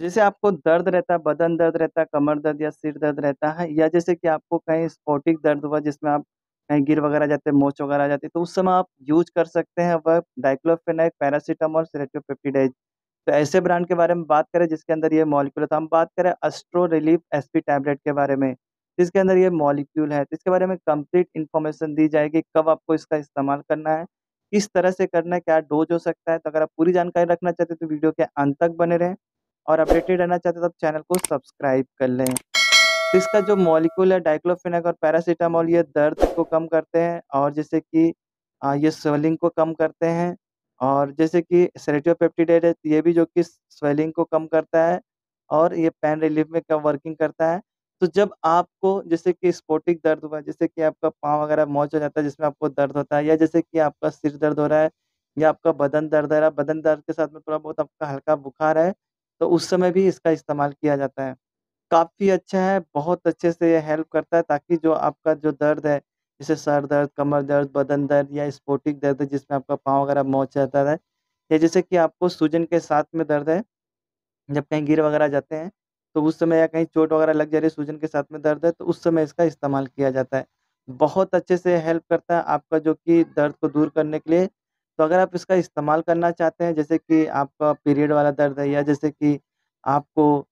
जैसे आपको दर्द रहता है, बदन दर्द रहता है, कमर दर्द या सिर दर्द रहता है या जैसे कि आपको कहीं स्पॉटिक दर्द हुआ जिसमें आप कहीं गिर वगैरह जाते हैं, मोच वगैरह आ जाती है, तो उस समय आप यूज़ कर सकते हैं वह डाइक्लोफेनेक, पैरासिटामॉल, सेलेटोपेप्टिडाइड। तो ऐसे ब्रांड के बारे में बात करें जिसके अंदर ये मॉलिक्यूल है, तो हम बात करें अस्ट्रो रिलीफ एसपी टैबलेट के बारे में, जिसके अंदर ये मॉलिक्यूल है। तो इसके बारे में कंप्लीट इन्फॉर्मेशन दी जाएगी, कब आपको इसका इस्तेमाल करना है, किस तरह से करना है, क्या डोज़ हो सकता है। तो अगर आप पूरी जानकारी रखना चाहते हैं तो वीडियो के अंत तक बने रहें और अपडेटेड रहना चाहते हैं तो चैनल को सब्सक्राइब कर लें। तो इसका जो मॉलिक्यूल है डाइक्लोफिनक और पैरासीटामोल ये दर्द को कम करते हैं और जैसे कि ये स्वेलिंग को कम करते हैं और जैसे कि सेलेटोपेप्टिडाइड है ये भी जो कि स्वेलिंग को कम करता है और ये पेन रिलीफ में कम वर्किंग करता है। तो जब आपको जैसे कि स्पोटिक दर्द हुआ, जैसे कि आपका पाँव वगैरह मोच हो जाता है जिसमें आपको दर्द होता है या जैसे कि आपका सिर दर्द हो रहा है या आपका बदन दर्द है, बदन दर्द के साथ में थोड़ा बहुत आपका हल्का बुखार है, तो उस समय भी इसका इस्तेमाल किया जाता है। काफ़ी अच्छा है, बहुत अच्छे से ये हेल्प करता है ताकि जो आपका जो दर्द है, जैसे सर दर्द, कमर दर्द, बदन दर्द या स्पोटिक दर्द है जिसमें आपका पाँव वगैरह मोच जाता है या जैसे कि आपको सूजन के साथ में दर्द है, जब कहीं गिर वगैरह जाते हैं, तो उस समय या कहीं चोट वगैरह लग जा रही है, सूजन के साथ में दर्द है, तो उस समय इसका इस्तेमाल किया जाता है। बहुत अच्छे से हेल्प करता है आपका जो कि दर्द को दूर करने के लिए। तो अगर आप इसका इस्तेमाल करना चाहते हैं, जैसे कि आपका पीरियड वाला दर्द है या जैसे कि आपको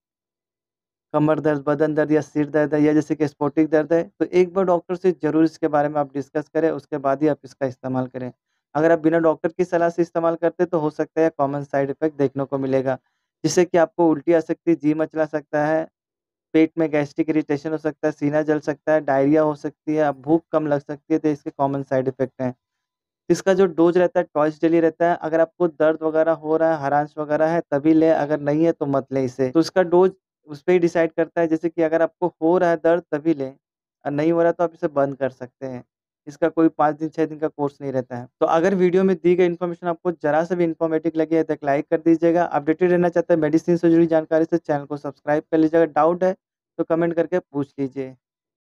कमर दर्द, बदन दर्द या सिर दर्द है या जैसे कि स्पोटिक दर्द है, तो एक बार डॉक्टर से ज़रूर इसके बारे में आप डिस्कस करें, उसके बाद ही आप इसका इस्तेमाल करें। अगर आप बिना डॉक्टर की सलाह से इस्तेमाल करते तो हो सकता है कॉमन साइड इफ़ेक्ट देखने को मिलेगा, जिससे कि आपको उल्टी आ सकती है, जी मचला सकता है, पेट में गैस्ट्रिक इरिटेशन हो सकता है, सीना जल सकता है, डायरिया हो सकती है, भूख कम लग सकती है, तो इसके कॉमन साइड इफ़ेक्ट हैं। इसका जो डोज़ रहता है ट्वाइस डेली रहता है, अगर आपको दर्द वगैरह हो रहा है, हरास वगैरह है तभी लें, अगर नहीं है तो मत लें इसे। तो इसका डोज़ उस पे ही डिसाइड करता है जैसे कि अगर आपको हो रहा है दर्द तभी लें और नहीं हो रहा है तो आप इसे बंद कर सकते हैं। इसका कोई 5 दिन 6 दिन का कोर्स नहीं रहता है। तो अगर वीडियो में दी गई इन्फॉर्मेशन आपको ज़रा-सा भी इन्फॉर्मेटिव लगी है तो एक लाइक कर दीजिएगा। अपडेटेड रहना चाहते हैं मेडिसिन से जुड़ी जानकारी से चैनल को सब्सक्राइब कर लीजिएगा। डाउट है तो कमेंट करके पूछ लीजिए।